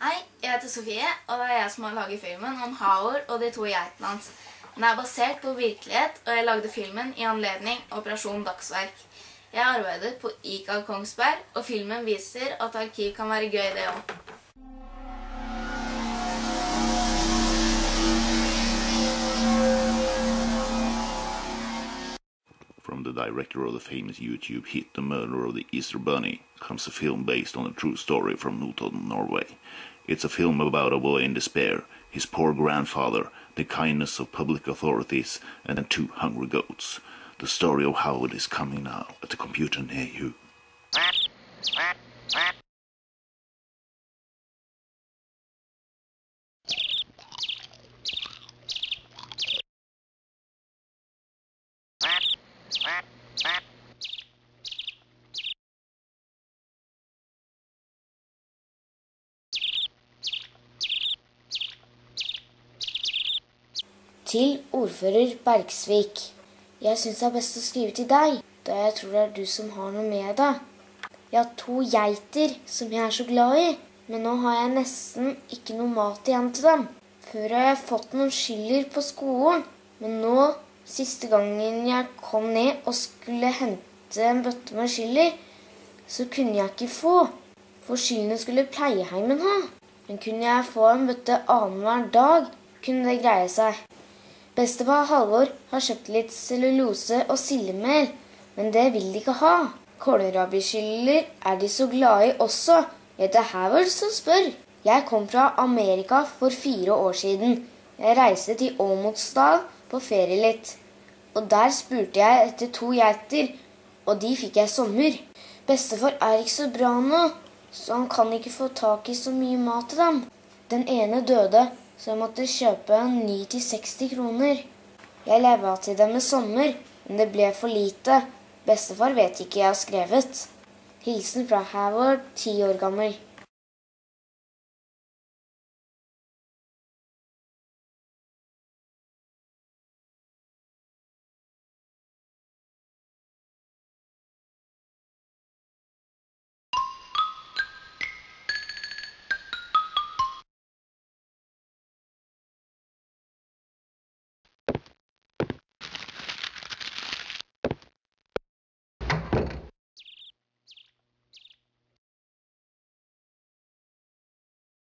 Hei, jeg heter Sofie, og det er jeg som har laget filmen om Howard og de to geitene hans. Den er basert på virkelighet, og jeg lagde filmen i anledning Operasjon Dagsverk. Jeg arbeider på IKA Kongsberg, og filmen viser at arkiv kan være gøy, det òg. The director of the famous YouTube hit The Murder of the Easter Bunny comes a film based on a true story from Notodden, Norway. It's a film about a boy in despair, his poor grandfather, the kindness of public authorities, and two hungry goats. The story of how it is coming now at the computer near you. Til ordfører Bergsvik. Jeg syns det er best å skrive til deg, da jeg tror det er du som har noe med deg. Jeg har to geiter som jeg er så glad i, men nå har jeg nesten ikke noe mat igjen til dem. Før har jeg fått noen skiller på skolen, men nå, siste gangen jeg kom ned og skulle hente en bøtte med skiller, så kunne jeg ikke få, for skillene skulle pleieheimen ha. Men kunne jeg få en bøtte annenhver dag, kunne det greie seg. Bestefar Halvor har kjøpt litt cellulose og sildemel, men det vil de ikke ha. Kålrabiskiller er de så glade i også. Er det Howard som spør? Jeg kom fra Amerika for fire år siden. Jeg reiste til Åmotsdal på ferie litt. Og der spurte jeg etter to geiter, og de fikk jeg i sommer. Bestefar er ikke så bra nå, så han kan ikke få tak i så mye mat til dem. Den ene døde, så jeg måtte kjøpe ny til 60 kroner. Jeg leva til dem i sommer, men det ble for lite. Bestefar vet ikke jeg har skrevet. Hilsen fra Howard, ti år gammel.